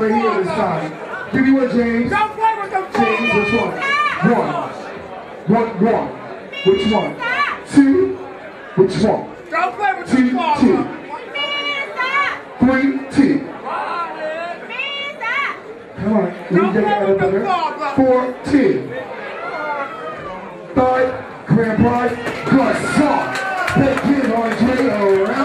right here this time. Give me one, James. Don't play with them James, which one? One. One, one. Which one? Two. Which one? Don't play with the Two, two. Three, two. Come on. Don't play with them the Four, two. Third, Grand Prize, song. Thank you, Andre, All right.